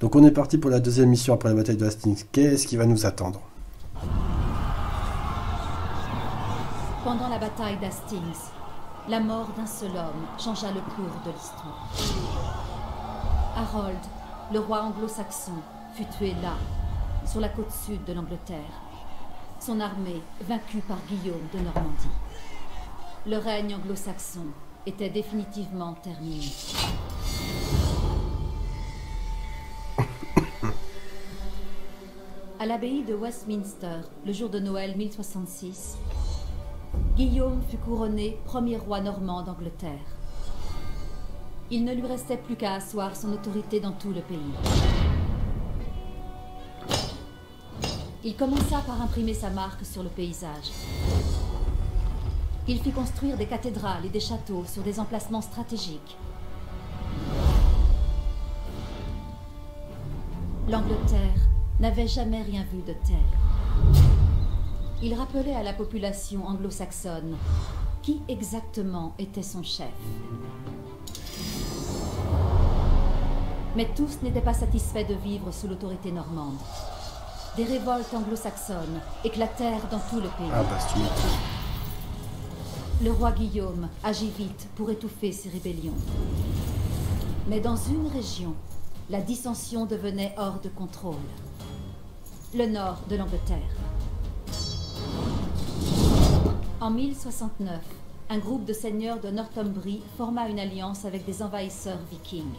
Donc on est parti pour la deuxième mission après la bataille de Hastings. Qu'est-ce qui va nous attendre? Pendant la bataille d'Hastings, la mort d'un seul homme changea le cours de l'histoire. Harold, le roi anglo-saxon, fut tué là, sur la côte sud de l'Angleterre. Son armée vaincue par Guillaume de Normandie. Le règne anglo-saxon était définitivement terminé. À l'abbaye de Westminster, le jour de Noël 1066, Guillaume fut couronné premier roi normand d'Angleterre. Il ne lui restait plus qu'à asseoir son autorité dans tout le pays. Il commença par imprimer sa marque sur le paysage. Il fit construire des cathédrales et des châteaux sur des emplacements stratégiques. L'Angleterre n'avait jamais rien vu de tel. Il rappelait à la population anglo-saxonne qui exactement était son chef. Mais tous n'étaient pas satisfaits de vivre sous l'autorité normande. Des révoltes anglo-saxonnes éclatèrent dans tout le pays. Ah bah Le roi Guillaume agit vite pour étouffer ces rébellions. Mais dans une région, la dissension devenait hors de contrôle. Le nord de l'Angleterre. En 1069, un groupe de seigneurs de Northumbrie forma une alliance avec des envahisseurs vikings.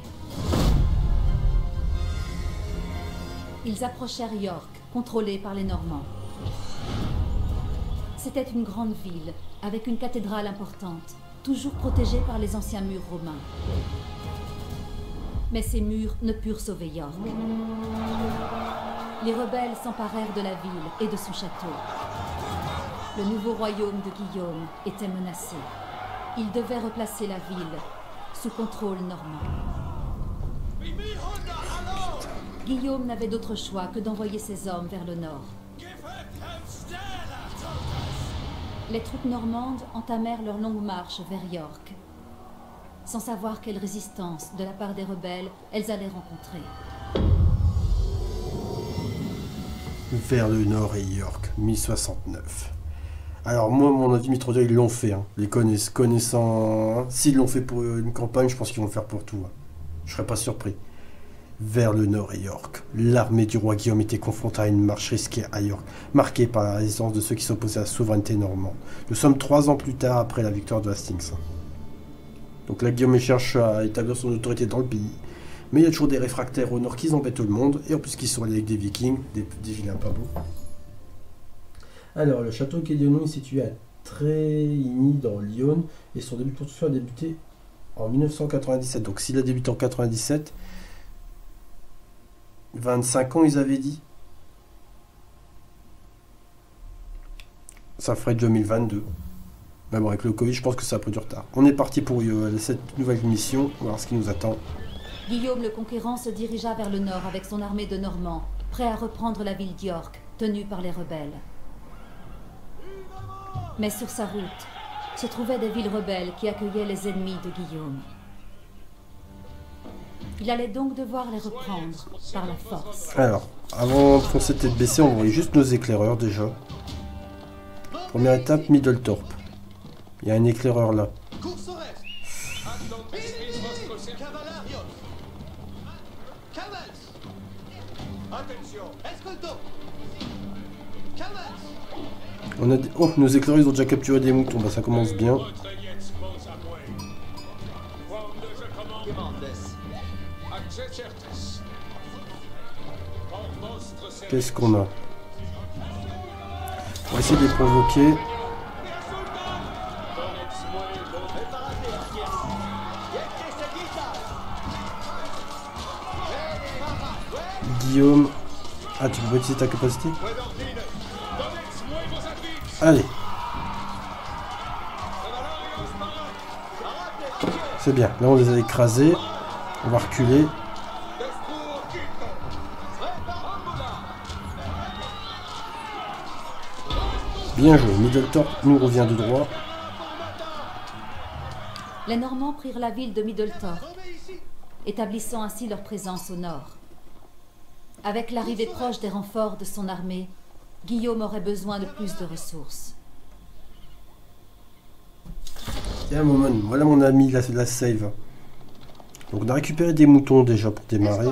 Ils approchèrent York, contrôlée par les Normands. C'était une grande ville, avec une cathédrale importante, toujours protégée par les anciens murs romains. Mais ces murs ne purent sauver York. Les rebelles s'emparèrent de la ville et de son château. Le nouveau royaume de Guillaume était menacé. Il devait replacer la ville sous contrôle normand. Guillaume n'avait d'autre choix que d'envoyer ses hommes vers le nord. Les troupes normandes entamèrent leur longue marche vers York, sans savoir quelle résistance de la part des rebelles elles allaient rencontrer. Vers le nord et York, 1069. Alors moi, mon avis, Mitrodia, ils l'ont fait. hein. Les connaissent, connaissant... hein. S'ils l'ont fait pour une campagne, je pense qu'ils vont le faire pour tout. hein. Je serais pas surpris. Vers le nord et York, l'armée du roi Guillaume était confrontée à une marche risquée à York, marquée par la résistance de ceux qui s'opposaient à la souveraineté normande. Nous sommes trois ans plus tard après la victoire de Hastings. Donc là, Guillaume cherche à établir son autorité dans le pays. Mais il y a toujours des réfractaires au nord qui embêtent tout le monde, et en plus qu'ils sont alliés avec des vikings, des, des vilains pas beaux. Alors, le château Kélianon est situé à Tréigny dans Lyon, et son début de construction a débuté en 1997. Donc s'il a débuté en 97, 25 ans ils avaient dit. Ça ferait 2022. Mais bon, avec le Covid, je pense que ça a pris du retard. On est parti pour euh, cette nouvelle mission, on va voir ce qui nous attend. Guillaume le Conquérant se dirigea vers le nord avec son armée de Normands, prêt à reprendre la ville d'York, tenue par les rebelles. Mais sur sa route se trouvaient des villes rebelles qui accueillaient les ennemis de Guillaume. Il allait donc devoir les reprendre par la force. Alors, avant de foncer tête baissée, on voyait juste nos éclaireurs déjà. Première étape, Middletorp. Il y a un éclaireur là. On a des- Oh, nos éclaireurs ils ont déjà capturé des moutons, bah ça commence bien. Qu'est-ce qu'on a? On va essayer de les provoquer. Guillaume. Ah, tu peux utiliser ta capacité Allez. C'est bien. Là, on les a écrasés. On va reculer. Bien joué. Middleton nous revient de droit. Les Normands prirent la ville de Middleton, établissant ainsi leur présence au nord. Avec l'arrivée proche des renforts de son armée, Guillaume aurait besoin de plus de ressources. Tiens, moment, voilà mon ami, la, save. Donc on a récupéré des moutons déjà pour démarrer.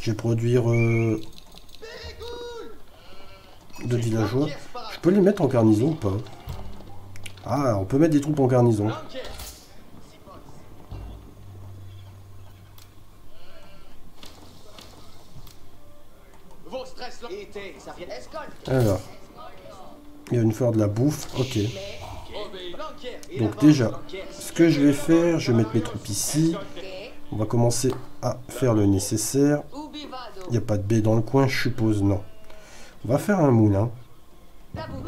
Je vais produire euh, deux villageois. Je peux les mettre en garnison ou pas? Ah, on peut mettre des troupes en garnison. Alors, il va nous faire de la bouffe. Ok. Donc déjà, ce que je vais faire, je vais mettre mes troupes ici. On va commencer à faire le nécessaire. Il n'y a pas de baie dans le coin, je suppose, non. On va faire un moulin.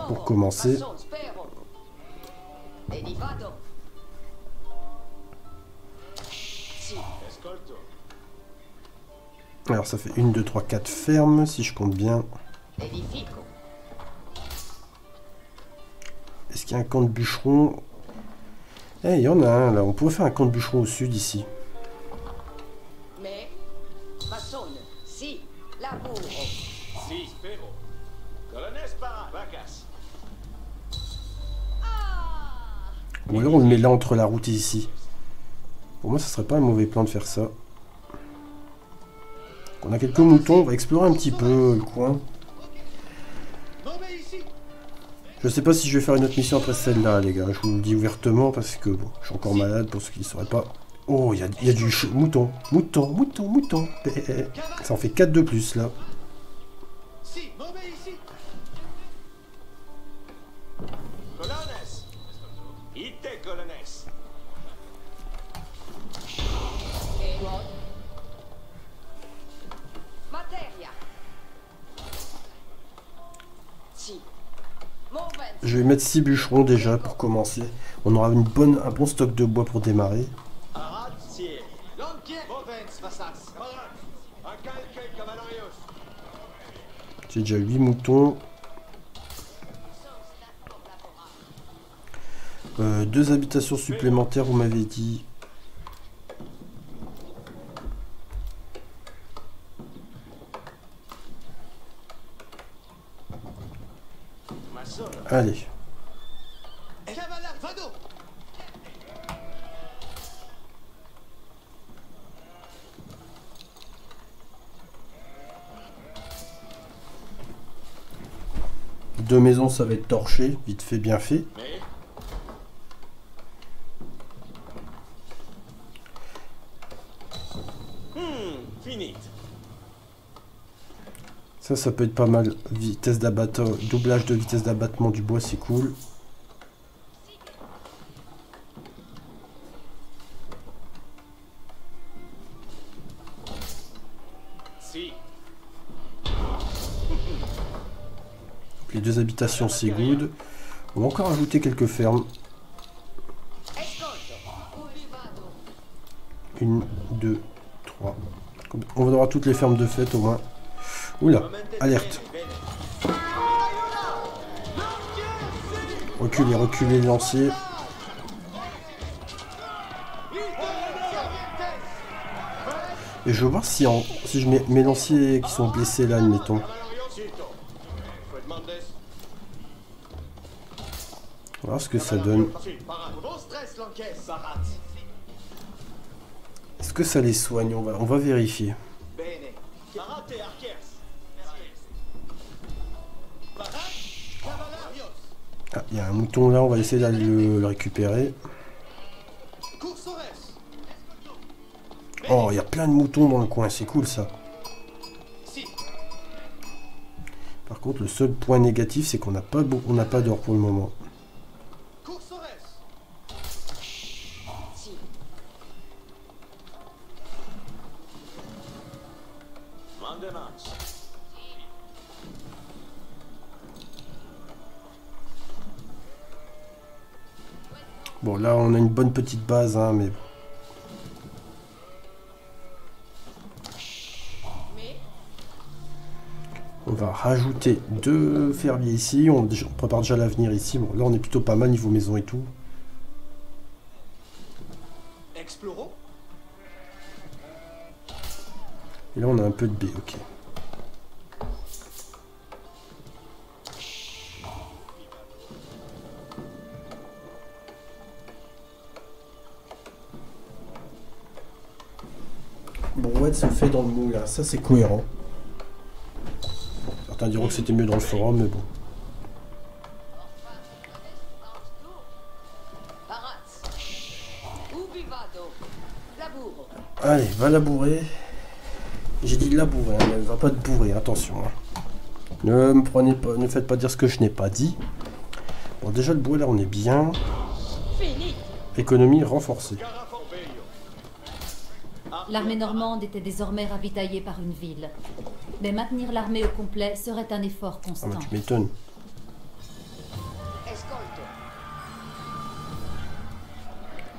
Pour commencer. Alors ça fait 1, 2, 3, 4 fermes, si je compte bien. Est-ce qu'il y a un camp de bûcherons? Eh, il y en a un là. On pourrait faire un camp de bûcherons au sud ici. Ou alors on le met là entre la route et ici. Pour moi, ça serait pas un mauvais plan de faire ça. On a quelques moutons, on va explorer un petit peu le coin. Je sais pas si je vais faire une autre mission après celle-là, les gars. Je vous le dis ouvertement parce que bon, je suis encore malade pour ceux qui ne sauraient pas. Oh, il y a, y a du mouton, mouton, mouton, mouton. Ça en fait 4 de plus là. Je vais mettre 6 bûcherons déjà pour commencer. On aura une bonne, un bon stock de bois pour démarrer. J'ai déjà 8 moutons. Euh, deux habitations supplémentaires, vous m'avez dit. Allez. Deux maisons, ça va être torché. Vite fait, bien fait. Ça, ça peut être pas mal. Vitesse d'abattement, doublage de vitesse d'abattement du bois, c'est cool. Les deux habitations, c'est good. On va encore ajouter quelques fermes. Une, deux, trois. On aura toutes les fermes de fête au moins. Oula, alerte. Reculez, reculez les lanciers. Et je veux voir si, en- si je mets mes lanciers qui sont blessés là, admettons. On va voir ce que ça donne. Est-ce que ça les soigne? On va, on va vérifier. Ah, il y a un mouton là, on va essayer d'aller le, récupérer. Oh, il y a plein de moutons dans le coin, c'est cool ça. Par contre, le seul point négatif, c'est qu'on n'a pas, pas d'or pour le moment. Bonne petite base, hein, mais... On va rajouter deux fermiers ici. On, on prépare déjà l'avenir ici. Bon, là, on est plutôt pas mal niveau maison et tout. Explorons. Et là, on a un peu de B, ok. Brouette se fait dans le moulin, ça c'est cohérent. Certains diront que c'était mieux dans le forum, mais bon. Allez, va labourer. J'ai dit labourer, hein, mais va pas te bourrer, attention. hein. Ne me prenez pas, ne faites pas dire ce que je n'ai pas dit. Bon, déjà le bois là, on est bien. Économie renforcée. L'armée normande était désormais ravitaillée par une ville. Mais maintenir l'armée au complet serait un effort Ah constant. bah tu m'étonnes.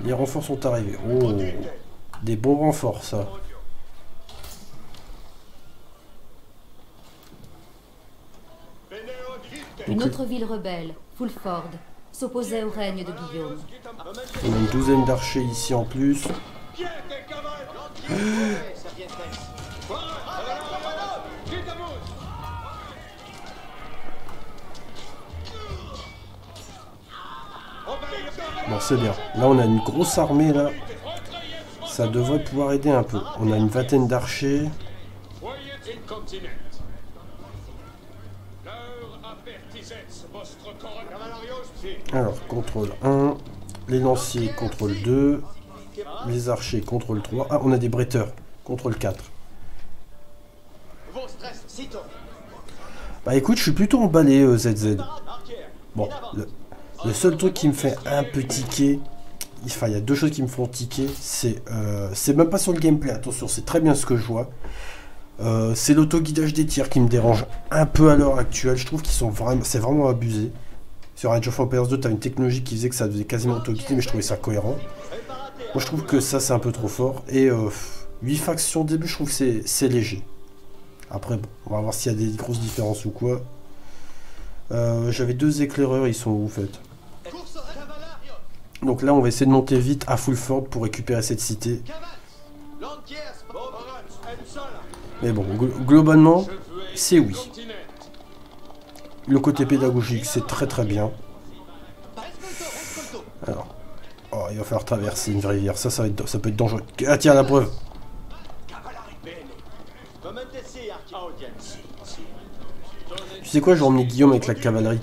Les renforts sont arrivés. Oh, des bons renforts ça. Une autre ville rebelle, Fulford, s'opposait au règne de Guillaume. on a une douzaine d'archers ici en plus. Bon, c'est bien. Là, on a une grosse armée là. Ça devrait pouvoir aider un peu. On a une vingtaine d'archers. Alors, contrôle 1. Les lanciers, contrôle 2. Les archers, contrôle 3. Ah, on a des bretteurs. Contrôle 4. Vos stress, sitôt. Bah écoute, je suis plutôt emballé, euh, ZZ. Bon, le, seul truc qui me fait un peu tiquer, enfin il y a deux choses qui me font tiquer, c'est euh, c'est même pas sur le gameplay, attention, c'est très bien ce que je vois. Euh, c'est l'auto-guidage des tirs qui me dérange un peu à l'heure actuelle, je trouve qu'ils sont vraiment, c'est vraiment abusé. Sur Age of Empires 2, t'as une technologie qui faisait que ça faisait quasiment auto-guider, mais je trouvais ça cohérent. Moi je trouve que ça c'est un peu trop fort, et euh, 8 factions au début, je trouve que c'est- léger. Après, bon, on va voir s'il y a des grosses différences ou quoi. Euh, J'avais deux éclaireurs, ils sont où en fait? Donc là, on va essayer de monter vite à Fulford pour récupérer cette cité. Mais bon, glo- globalement, c'est oui. Le côté pédagogique, c'est très très bien. Alors, oh, il va falloir traverser une rivière. Ça, ça, va ça peut être dangereux. Ah tiens, la preuve. Tu sais quoi, je vais Guillaume avec la cavalerie.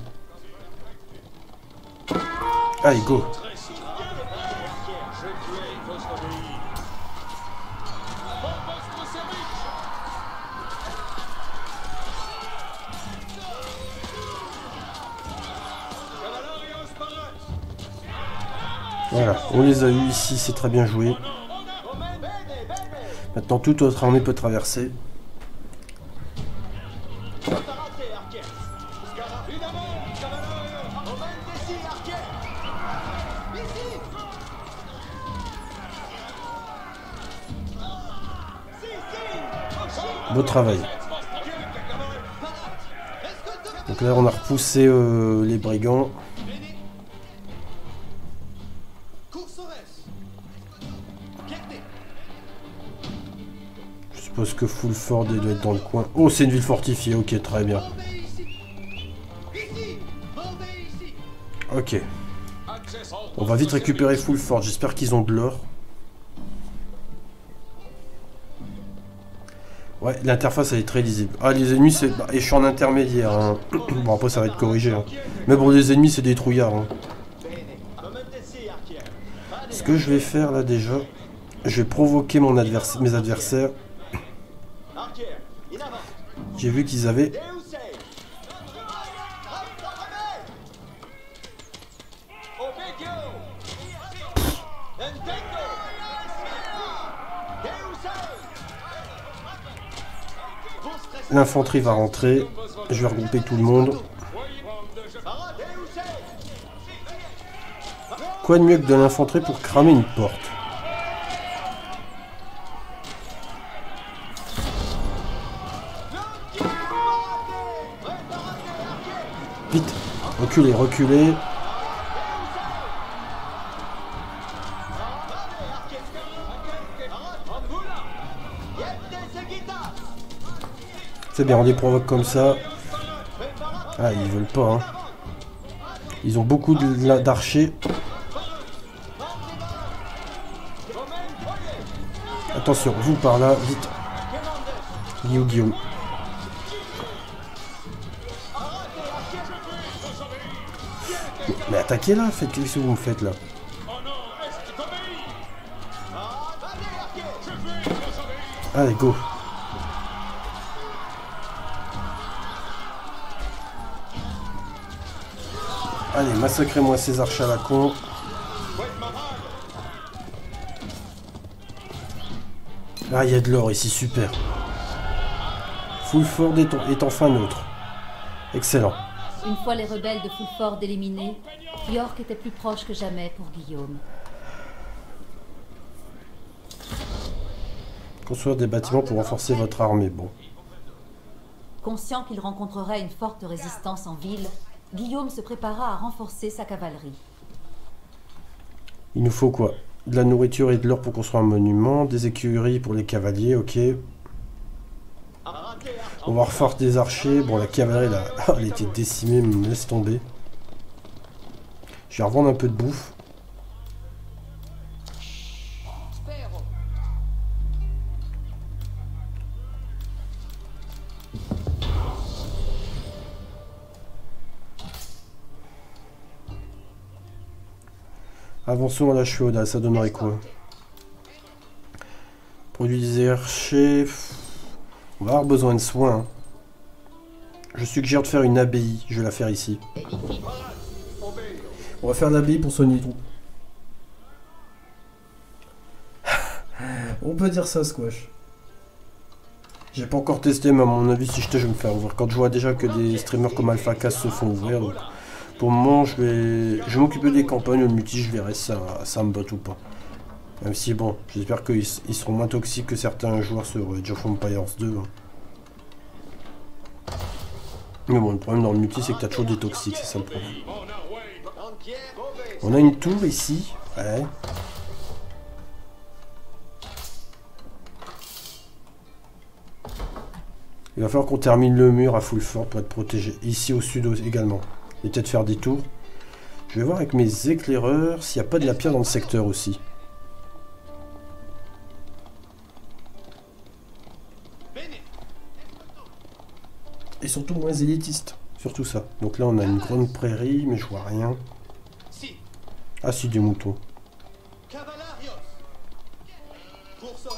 Allez, go. Voilà, on les a eu ici, c'est très bien joué. Maintenant, toute autre armée peut traverser. Beau travail. Donc là, on a repoussé euh, les brigands. Que Fulford doit être dans le coin? Oh, c'est une ville fortifiée. Ok, très bien. Ok. On va vite récupérer Fulford. J'espère qu'ils ont de l'or. Ouais, l'interface elle est très lisible. Ah, les ennemis, c'est. bah, et je suis en intermédiaire. hein. Bon, après, ça va être corrigé. hein. Mais bon, les ennemis, c'est des trouillards. hein. Ce que je vais faire là déjà, je vais provoquer mes adversaires. J'ai vu qu'ils avaient. L'infanterie va rentrer. Je vais regrouper tout le monde. Quoi de mieux que de l'infanterie pour cramer une porte? Yette seguita. C'est bien, on les provoque comme ça. Ah, ils veulent pas, hein. Ils ont beaucoup d'archers. Attention, vous par là, vite. Guillaume, Attaquez là, faites qu'est-ce que vous me faites là Allez, go. Allez, massacrez-moi ces archers à la con. Ah, il y a de l'or ici, super. Fulford est, en- est enfin neutre. Excellent. Une fois les rebelles de Fulford éliminés, York était plus proche que jamais pour Guillaume. Construire des bâtiments pour renforcer votre armée. Bon. Conscient qu'il rencontrerait une forte résistance en ville, Guillaume se prépara à renforcer sa cavalerie. Il nous faut quoi? De la nourriture et de l'or pour construire un monument, des écuries pour les cavaliers, ok. On va refaire des archers. Bon, la cavalerie, là, elle était décimée, mais me laisse tomber. Je vais revendre un peu de bouffe. Avançons à la chaude, ça donnerait quoi? Produit des archers. On va avoir besoin de soins. hein. Je suggère de faire une abbaye. Je vais la faire ici. On va faire l'abbaye pour soigner tout. On peut dire ça, Squash. J'ai pas encore testé, mais à mon avis, si je teste, je vais me faire ouvrir. Quand je vois déjà que des streamers comme AlphaCast se font ouvrir, donc pour le moment, je vais, je vais m'occuper des campagnes, le multi, je verrai si ça, ça me botte ou pas. Même si, bon, j'espère qu'ils ils seront moins toxiques que certains joueurs sur Age of Empires 2. hein. Mais bon, le problème dans le multi, c'est que t'as toujours des toxiques, c'est ça le problème. On a une tour ici. Il va falloir qu'on termine le mur à full fort pour être protégé. Ici au sud également. Et peut-être faire des tours. Je vais voir avec mes éclaireurs s'il n'y a pas de la pierre dans le secteur aussi. Et surtout moins élitiste. Surtout ça. Donc là on a une grande prairie, mais je vois rien. Ah si, des moutons. Cavalarios. Cursores.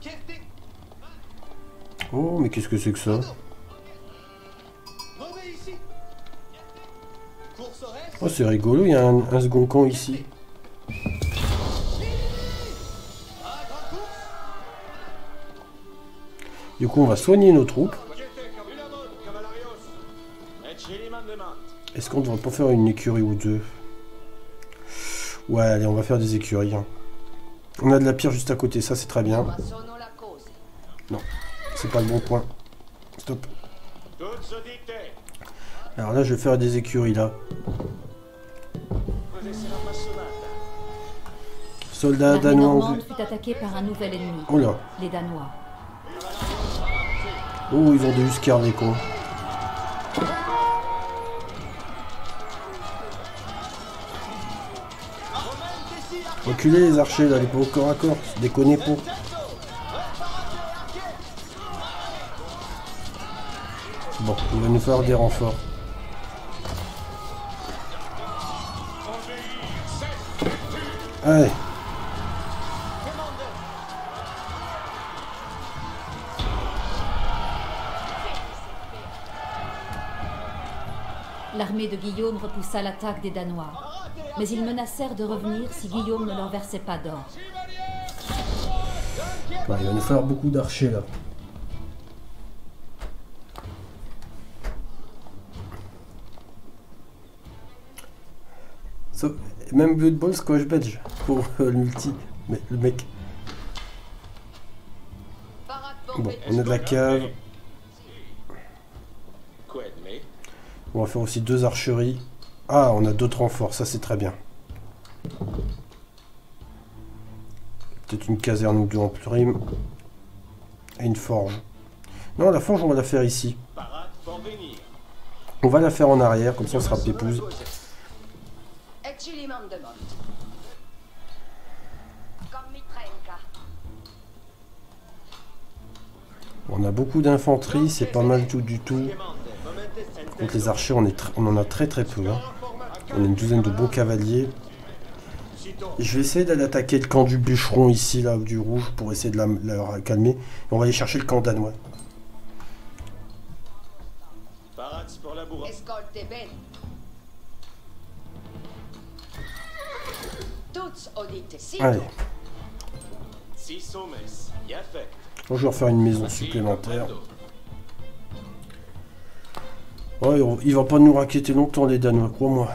Kerte. Oh, mais qu'est-ce que c'est que ça. Oh, c'est rigolo, il y a un, un second camp ici. Du coup, on va soigner nos troupes. Est-ce qu'on devrait pas faire une écurie ou deux Ouais, allez, on va faire des écuries. hein. On a de la pierre juste à côté, ça c'est très bien. Cosa. C'est pas le bon point. Stop. Alors là, je vais faire des écuries là. Soldats danois fut attaquée par un nouvel ennemi, Oh là. les Danois. Oh, ils ont des huskars, les cons. Reculez les archers là, les au corps à corps. Déconnez pas. Bon, il va nous falloir des renforts. Allez. L'armée de Guillaume repoussa l'attaque des Danois. Mais ils menacèrent de revenir si Guillaume ne leur versait pas d'or. Ouais, il va nous falloir beaucoup d'archers là. So- même Blood Bowl Squash Badge pour euh, le multi. Mais le mec. Bon, on a de la cave. On va faire aussi deux archeries. Ah, on a d'autres renforts, ça c'est très bien. Peut-être une caserne ou deux en prime. Et une forge. Non, la forge, on va la faire ici. On va la faire en arrière, comme ça on sera pépouse. On a beaucoup d'infanterie, c'est pas mal tout du tout. Contre les archers, on, est tr- on en a très très peu. hein. On a une douzaine de beaux cavaliers. Je vais essayer d'aller attaquer le camp du bûcheron ici, là, du rouge, pour essayer de la, la calmer. Et on va aller chercher le camp danois. Allez. Bon, je vais refaire une maison supplémentaire. Ouais, ils vont pas nous raqueter longtemps, les Danois, crois-moi.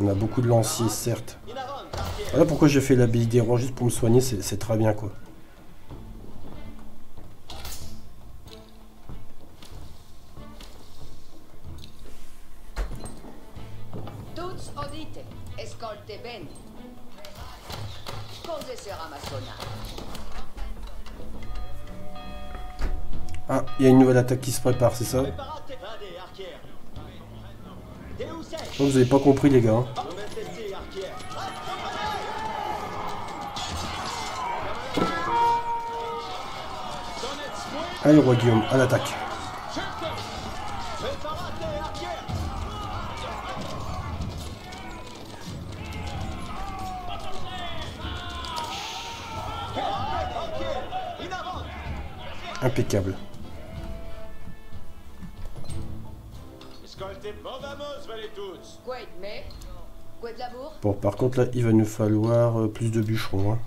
On a beaucoup de lanciers, certes. Voilà pourquoi j'ai fait l'abbaye des rois, juste pour me soigner, c'est très bien, quoi. Ben. Ah, il y a une nouvelle attaque qui se prépare, c'est ça? Vous avez pas compris, les gars. hein. Allez, roi Guillaume, à l'attaque. Impeccable. Bon, par contre, là, il va nous falloir euh, plus de bûcherons. hein.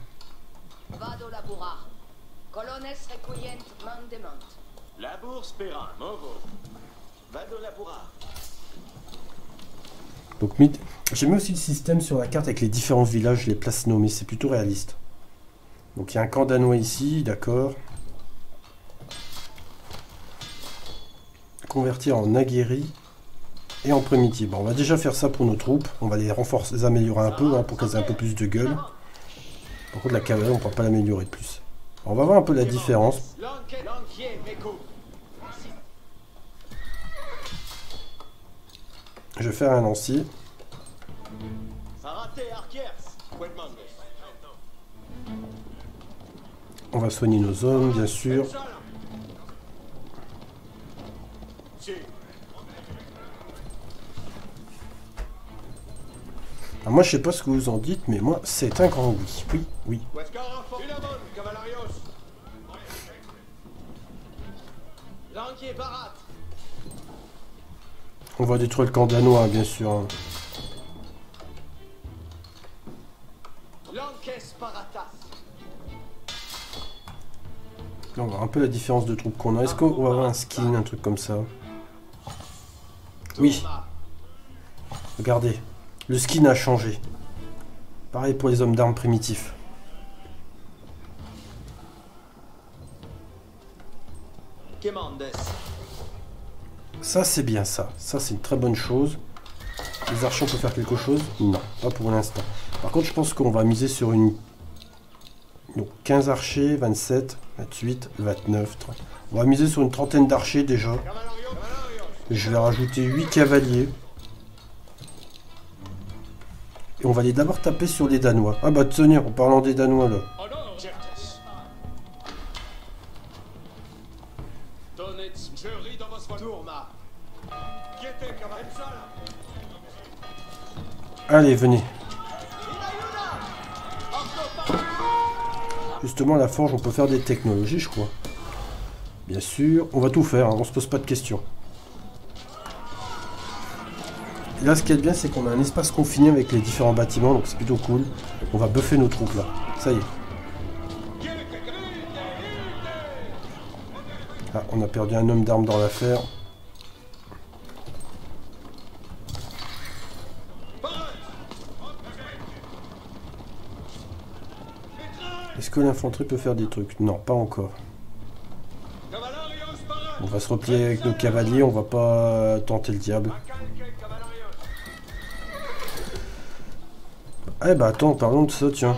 Donc, j'ai mis aussi le système sur la carte avec les différents villages, les places nommées. C'est plutôt réaliste. Donc, il y a un camp danois ici, d'accord. Convertir en aguerri et en primitive. Bon, on va déjà faire ça pour nos troupes. On va les renforcer, les améliorer un peu hein, pour qu'elles aient un peu plus de gueule. Par contre, la cavalerie, on ne pourra pas l'améliorer de plus. On va voir un peu la différence. Je vais faire un lancier. On va soigner nos hommes, bien sûr. Ah, moi, je sais pas ce que vous en dites, mais moi, c'est un grand oui. Oui, oui. On va détruire le camp danois, bien sûr. on va voir un peu la différence de troupes qu'on a. Est-ce qu'on va avoir un skin, un truc comme ça? Oui. Regardez, le skin a changé. Pareil pour les hommes d'armes primitifs. Ça, c'est bien ça. Ça, c'est une très bonne chose. Les archers, on peut faire quelque chose? Non, pas pour l'instant. Par contre, je pense qu'on va miser sur une... Donc, 15 archers, 27, 28, 29, 30. On va miser sur une trentaine d'archers déjà. Je vais rajouter 8 cavaliers. On va aller d'abord taper sur les Danois. Ah bah tenir, en parlant des Danois là. Allez, venez. Justement, la forge, on peut faire des technologies, je crois. Bien sûr, on va tout faire, hein, on se pose pas de questions. Là, ce qui est bien, c'est qu'on a un espace confiné avec les différents bâtiments, donc c'est plutôt cool. On va buffer nos troupes, là. Ça y est. Ah, on a perdu un homme d'armes dans l'affaire. Est-ce que l'infanterie peut faire des trucs? Non, pas encore. On va se replier avec nos cavaliers, on va pas tenter le diable. Eh bah attends, parlons de ça, tiens.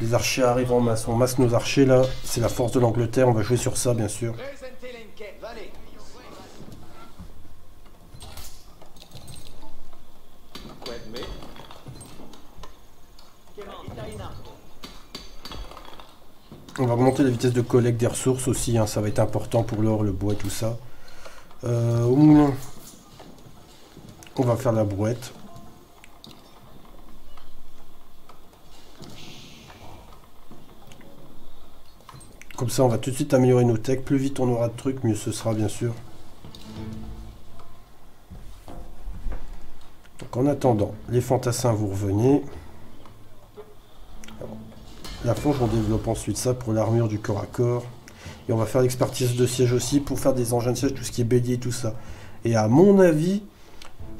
Les archers arrivent en masse. On masse nos archers là. C'est la force de l'Angleterre. On va jouer sur ça, bien sûr. On va augmenter la vitesse de collecte des ressources aussi. hein. Ça va être important pour l'or, le bois tout ça. Euh, au moulin. On va faire la brouette. Comme ça, on va tout de suite améliorer nos techs. Plus vite on aura de trucs, mieux ce sera, bien sûr. Donc en attendant, les fantassins, vous revenez. La forge, on développe ensuite ça pour l'armure du corps à corps. Et on va faire l'expertise de siège aussi pour faire des engins de siège, tout ce qui est bélier, tout ça. Et à mon avis,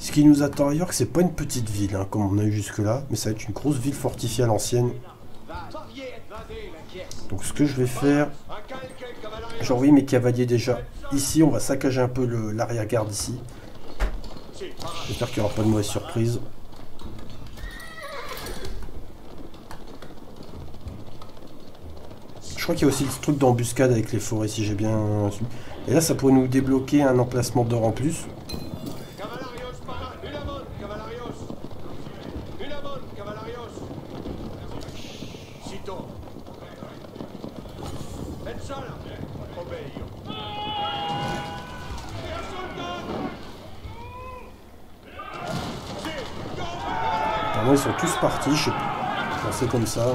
ce qui nous attend à York, c'est pas une petite ville, hein, comme on a eu jusque-là, mais ça va être une grosse ville fortifiée à l'ancienne. Donc ce que je vais faire, j'ai envoyé mes cavaliers déjà ici, on va saccager un peu le- l'arrière-garde ici. J'espère qu'il n'y aura pas de mauvaise surprise. Je crois qu'il y a aussi ce truc d'embuscade avec les forêts, si j'ai bien. Et là, ça pourrait nous débloquer un emplacement d'or en plus. Cavalarios para. Une amon, cavalarios. Une amon, cavalarios. Cito. Et sola. Obeio. Apparemment, ils sont tous partis, je sais pas. C'est ça.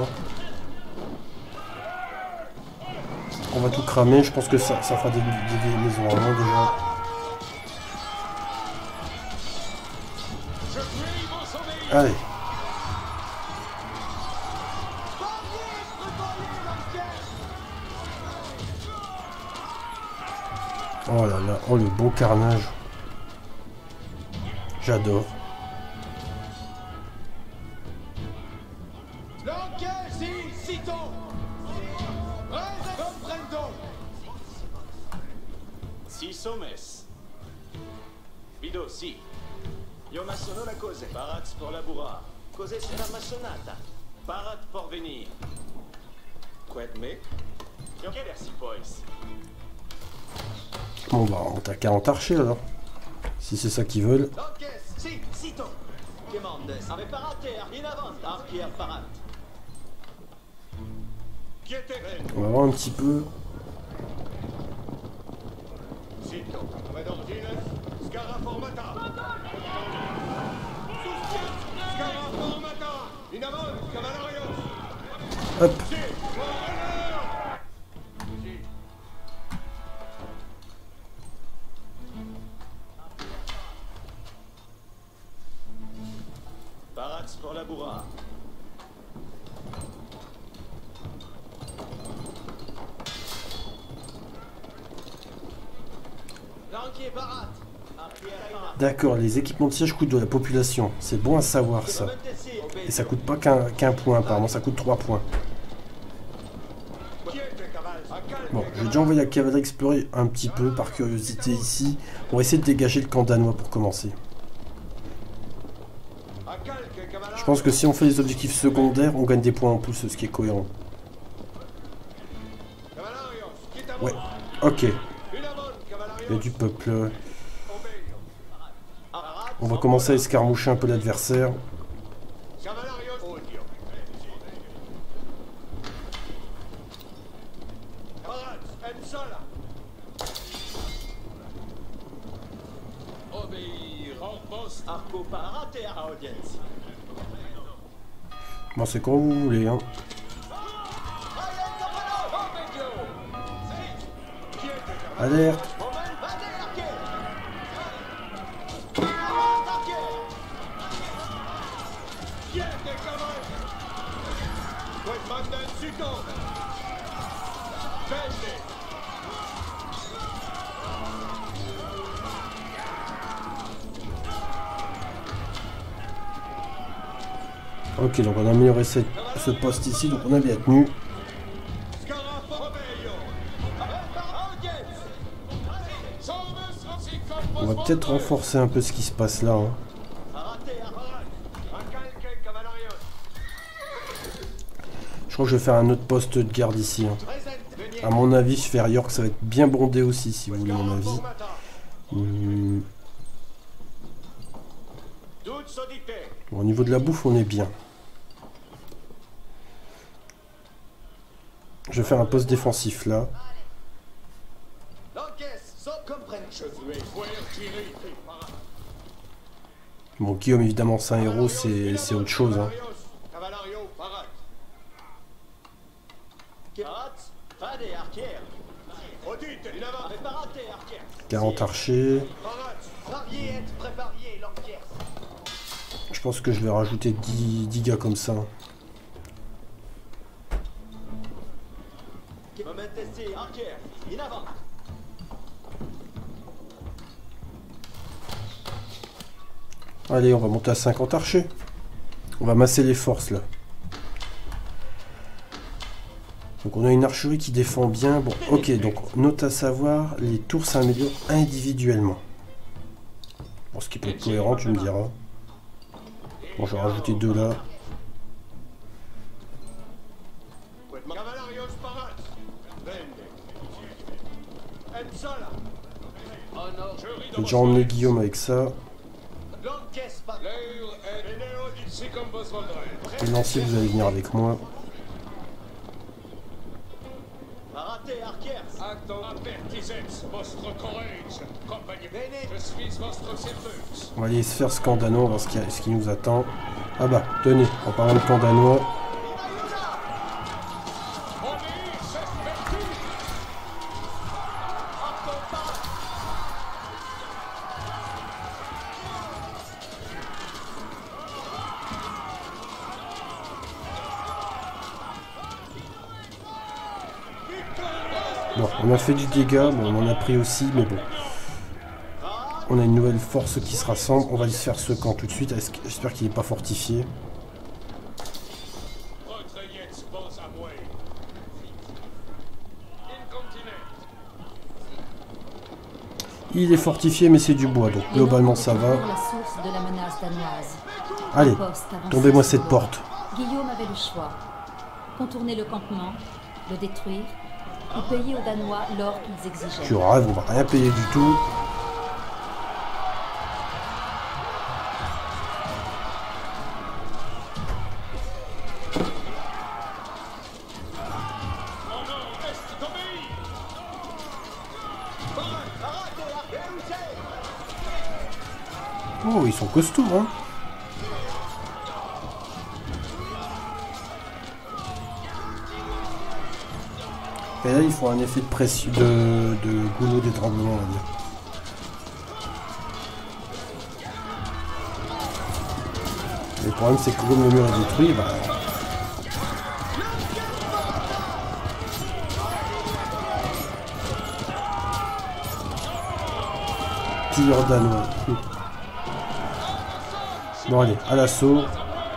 On va tout cramer, je pense que ça, ça fera des, maisons en moins déjà. Allez. Oh là là, oh le beau carnage. J'adore. Bon bah on t'a 40 archers alors. Si c'est ça qu'ils veulent. On va voir un petit peu. Hop. D'accord, les équipements de siège coûtent de la population. C'est bon à savoir ça. Et ça coûte pas qu'un point apparemment, ça coûte 3 points. Bon, j'ai déjà envoyé la cavalerie explorer un petit peu par curiosité ici. On va essayer de dégager le camp danois pour commencer. Je pense que si on fait les objectifs secondaires, on gagne des points en plus, ce qui est cohérent. Ouais, ok. Il y a du peuple. On va commencer à escarmoucher un peu l'adversaire. Bon, c'est quand vous voulez, hein. Alerte Ok, donc on a amélioré cette- ce poste ici, donc on a bien tenu. On va peut-être renforcer un peu ce qui se passe là. hein. Je crois que je vais faire un autre poste de garde ici. hein. À mon avis, faire York, ça va être bien bondé aussi, si vous voulez mon avis. Hmm, bon, au niveau de la bouffe, on est bien. Je vais faire un poste défensif là. Bon, Guillaume, évidemment, c'est un héros, c'est autre chose. Hein. 40 archers. Je pense que je vais rajouter 10, 10 gars comme ça. Allez, on va monter à 50 archers. On va masser les forces là. Donc on a une archerie qui défend bien. Bon, ok, donc note à savoir, les tours s'améliorent individuellement. Bon, ce qui peut être cohérent, tu me diras. Bon, je vais rajouter deux là. J'ai déjà emmené Guillaume avec ça. Lanciers, vous allez venir avec moi. On va aller se faire ce on voir ce qui, nous attend. Ah bah, tenez, en parlant de camp Bon, on a fait du dégât, bon, on en a pris aussi, mais bon. On a une nouvelle force qui se rassemble. On va se faire ce camp tout de suite. J'espère qu'il n'est pas fortifié. Il est fortifié, mais c'est du bois, donc globalement ça va. Allez, tombez-moi cette porte. Guillaume avait le choix. Contourner le campement, le détruire, ou payer aux Danois l'or qu'ils exigeaient. Tu rêves, on va rien payer du tout. Oh, ils sont costauds, hein. Ils font un effet de pression, de, goulot d'étranglement, on. Le problème, c'est que comme le mur est détruit, bah... Tir danois. Bon allez, à l'assaut.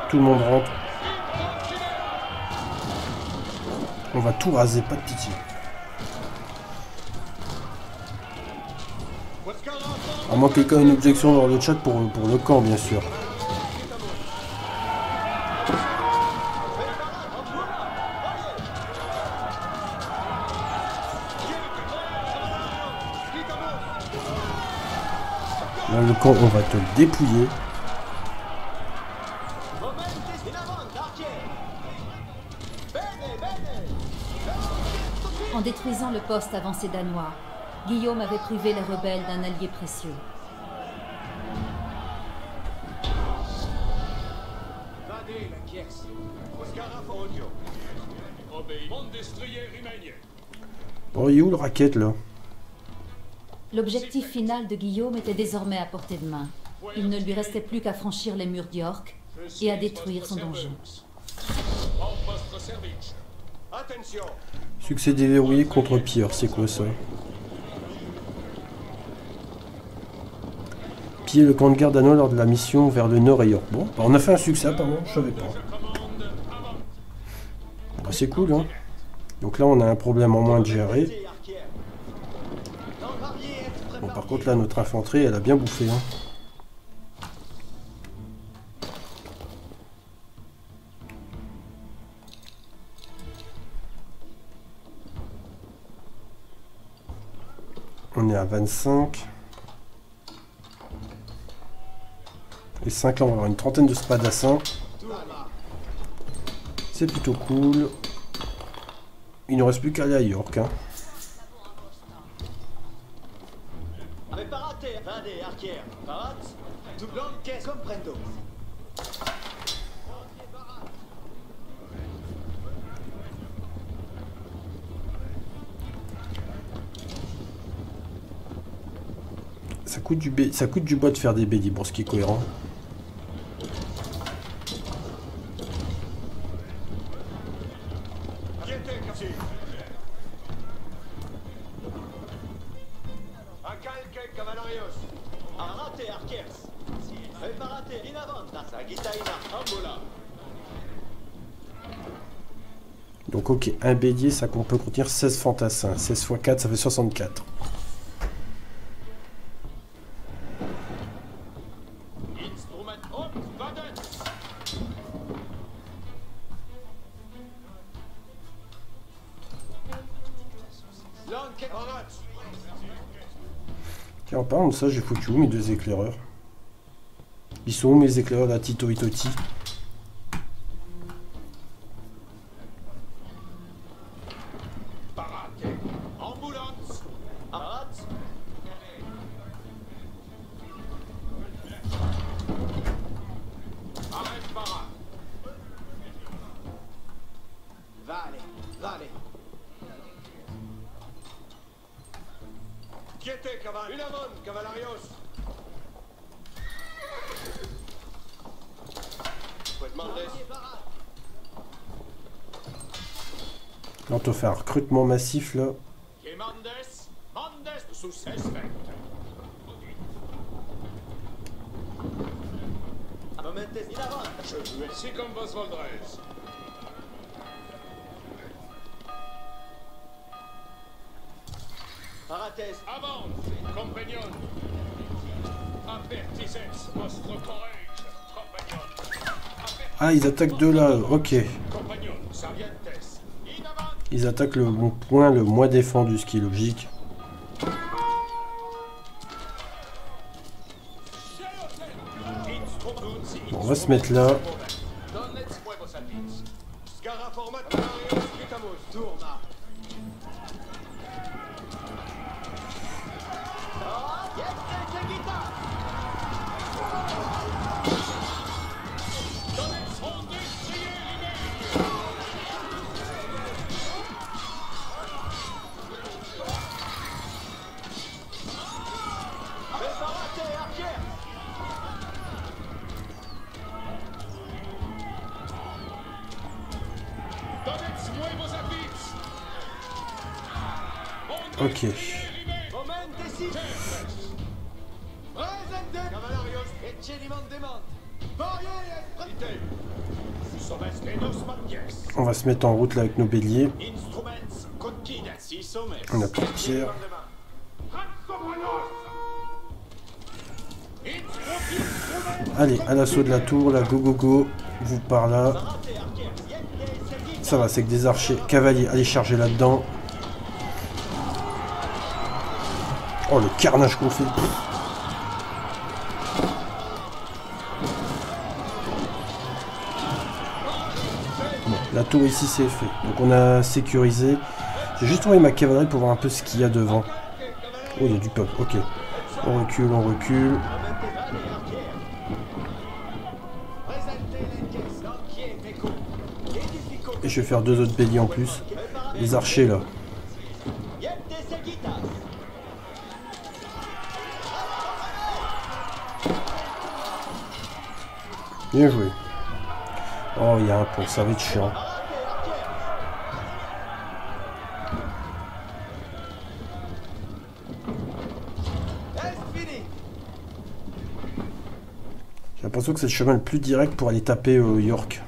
Tout le monde rentre. On va tout raser, pas de pitié. À moins que quelqu'un ait une objection dans le chat pour, pour le camp, bien sûr. Là, le camp, on va te le dépouiller. En détruisant le poste avancé danois, Guillaume avait privé les rebelles d'un allié précieux. Bon, il est où le racket, là? L'objectif final de Guillaume était désormais à portée de main. Il ne lui restait plus qu'à franchir les murs d'York et à détruire son donjon. Succès déverrouillé contre Pierre, c'est quoi ça? le camp de Gardano lors de la mission vers le nord et York. Bon, bah on a fait un succès apparemment, je savais pas. Bah, c'est cool. Hein. Donc là, on a un problème en moins de gérer. Bon, par contre, là, notre infanterie, elle a bien bouffé. Hein. On est à 25. Et 5 là, on va avoir une trentaine de spadassins. C'est plutôt cool. Il ne reste plus qu'à aller à York. Hein. Ça coûte, du ba- ça coûte du bois de faire des béliers, bon, ce qui est cohérent. Un bélier, ça peut contenir 16 fantassins. 16 x 4, ça fait 64. Instrument, hop, vaden. Lanque, parat. Tiens, en parlant de ça, j'ai foutu où mes deux éclaireurs? Ils sont où mes éclaireurs la Tito Itoti Parate. Vostre courage, compagnon. Ah, ils attaquent de là, ok. Compagnon, servientes. In avant. Ils attaquent le point le moins défendu, ce qui est logique. On va se mettre là. Manies. On va se mettre en route là avec nos béliers. On a plus de tir. Allez, à l'assaut de la tour, là, go go go. Vous par là. Ça va, c'est que des archers. Cavaliers, allez charger là-dedans. Oh, le carnage qu'on fait. Bon, la tour ici, c'est fait. Donc on a sécurisé. J'ai juste envoyé ma cavalerie pour voir un peu ce qu'il y a devant. Oh, il y a du peuple, ok. On recule, on recule. Et je vais faire deux autres béliers en plus. Les archers là. Bien joué. Oh, il y a un pont, ça va être chiant. J'ai l'impression que c'est le chemin le plus direct pour aller taper euh, York.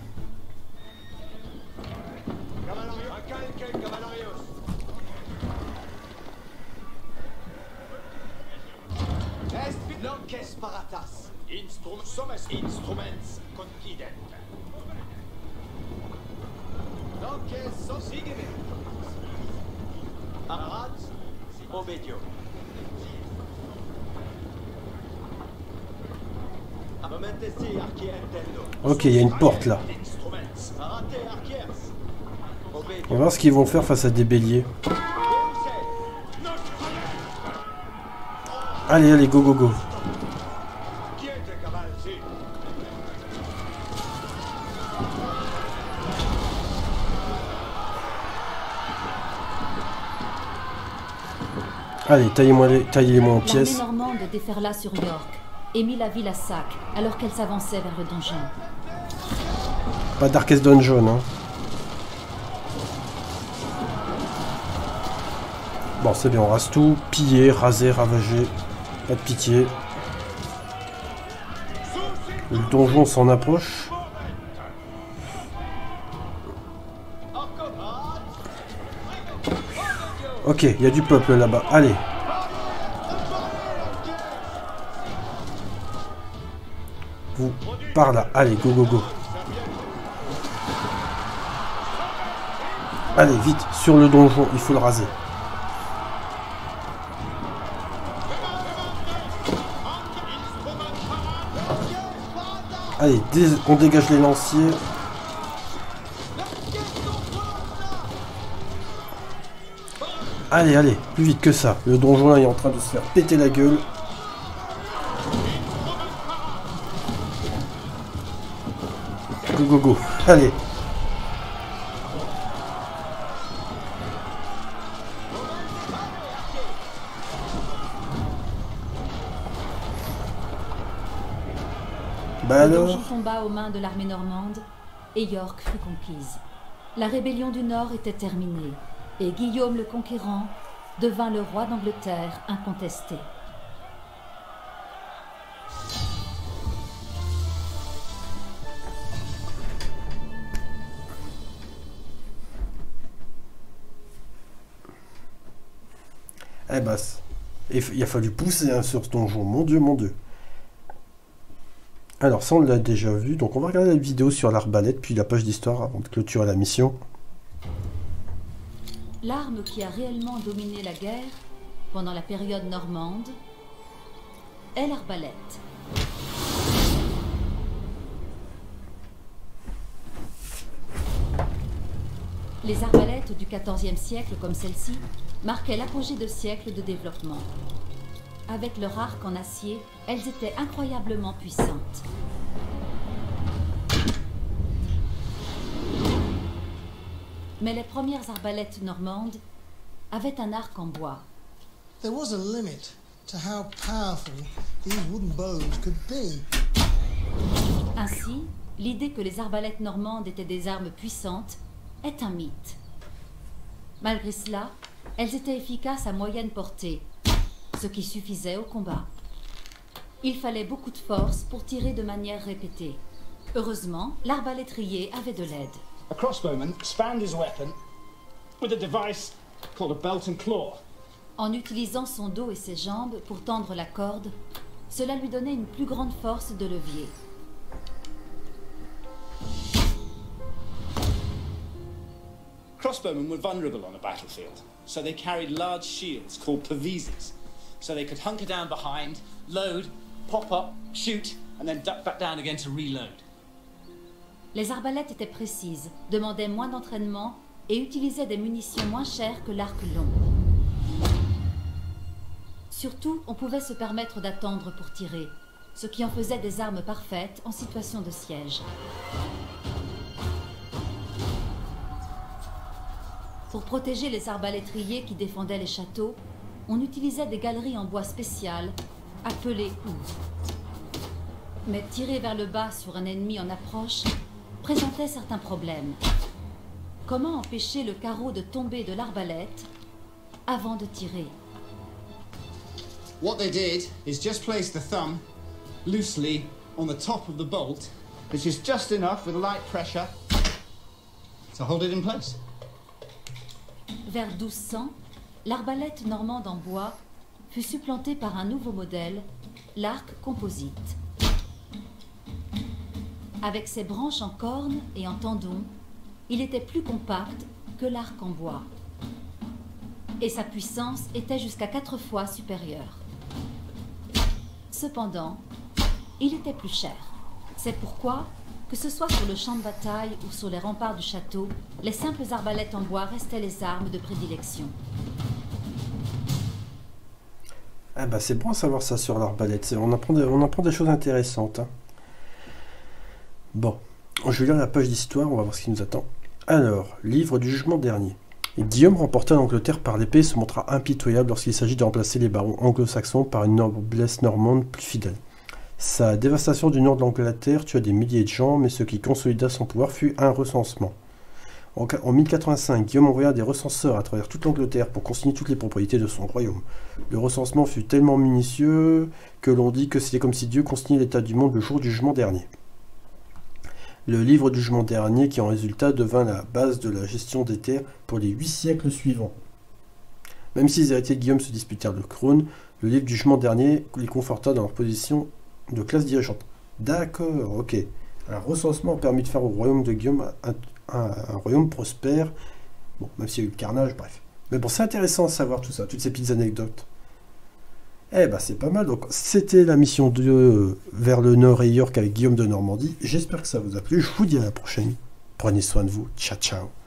Ce qu'ils vont faire face à des béliers. Allez, allez, go, go, go. Allez, taillez-moi les, taillez-les-moi en L'armée pièces. normande déferla sur York et mit la ville à sac alors qu'elle s'avançait vers le donjon. Pas Darkest Dungeon, hein. Bon, c'est bien, on rase tout. Piller, raser, ravager. Pas de pitié. Le donjon s'en approche. Ok, il y a du peuple là-bas. Allez. Vous, par là. Allez, go, go, go. Allez, vite, sur le donjon, il faut le raser. Allez, on dégage les lanciers. Allez, allez, plus vite que ça. Le donjon est en train de se faire péter la gueule. Go, go, go. Allez. Alors donjon tomba aux mains de l'armée normande et York fut conquise. La rébellion du Nord était terminée et Guillaume le Conquérant devint le roi d'Angleterre incontesté. Eh bah, il a fallu pousser hein, sur ce donjon. Mon dieu, mon dieu. Alors ça, on l'a déjà vu. Donc on va regarder la vidéo sur l'arbalète, puis la page d'histoire avant de clôturer la mission. L'arme qui a réellement dominé la guerre pendant la période normande est l'arbalète. Les arbalètes du XIVe siècle, comme celle-ci, marquaient l'apogée de siècles de développement. Avec leur arc en acier, elles étaient incroyablement puissantes. Mais les premières arbalètes normandes avaient un arc en bois. There was a limit to how powerful these wooden bows could be. Ainsi, l'idée que les arbalètes normandes étaient des armes puissantes est un mythe. Malgré cela, elles étaient efficaces à moyenne portée, ce qui suffisait au combat. Il fallait beaucoup de force pour tirer de manière répétée. Heureusement, l'arbalétrier avait de l'aide. A crossbowman spanned his weapon with a device called a belt and claw. En utilisant son dos et ses jambes pour tendre la corde, cela lui donnait une plus grande force de levier. Crossbowmen were vulnerable on a battlefield, so they carried large shields called pavises, so they could hunker down behind, load, pop up, shoot, and then duck back down again to reload. Les arbalètes étaient précises, demandaient moins d'entraînement et utilisaient des munitions moins chères que l'arc long. Surtout, on pouvait se permettre d'attendre pour tirer, ce qui en faisait des armes parfaites en situation de siège. Pour protéger les arbalétriers qui défendaient les châteaux, on utilisait des galeries en bois spéciales, appelées houes. Mais tirer vers le bas sur un ennemi en approche présentait certains problèmes. Comment empêcher le carreau de tomber de l'arbalète avant de tirer? What they did is just place the thumb loosely on the top of the bolt, which is just enough with light pressure to hold it in place. Vers 1200, l'arbalète normande en bois fut supplantée par un nouveau modèle, l'arc composite. Avec ses branches en corne et en tendons, il était plus compact que l'arc en bois. et sa puissance était jusqu'à quatre fois supérieure. Cependant, il était plus cher. C'est pourquoi, que ce soit sur le champ de bataille ou sur les remparts du château, les simples arbalètes en bois restaient les armes de prédilection. Ah bah c'est bon à savoir ça sur l'arbalète, on apprend, des, des choses intéressantes. hein. Bon, je vais lire la page d'histoire, on va voir ce qui nous attend. Alors, livre du jugement dernier. Guillaume remporta l'Angleterre par l'épée se montra impitoyable lorsqu'il s'agit de remplacer les barons anglo-saxons par une noblesse normande plus fidèle. Sa dévastation du nord de l'Angleterre tua des milliers de gens, mais ce qui consolida son pouvoir fut un recensement. En, en 1085, Guillaume envoya des recenseurs à travers toute l'Angleterre pour consigner toutes les propriétés de son royaume. Le recensement fut tellement minutieux que l'on dit que c'était comme si Dieu consignait l'état du monde le jour du jugement dernier. Le livre du jugement dernier qui en résulta devint la base de la gestion des terres pour les huit siècles suivants. Même si les héritiers de Guillaume se disputèrent le trône, le livre du jugement dernier les conforta dans leur position de classe dirigeante. D'accord, ok. Un recensement a permis de faire au royaume de Guillaume un, un- royaume prospère. Bon, même s'il y a eu le carnage, bref. Mais bon, c'est intéressant de savoir tout ça, toutes ces petites anecdotes. Eh ben, c'est pas mal. Donc, c'était la mission de euh, vers le nord et York avec Guillaume de Normandie. J'espère que ça vous a plu. Je vous dis à la prochaine. Prenez soin de vous. Ciao, ciao.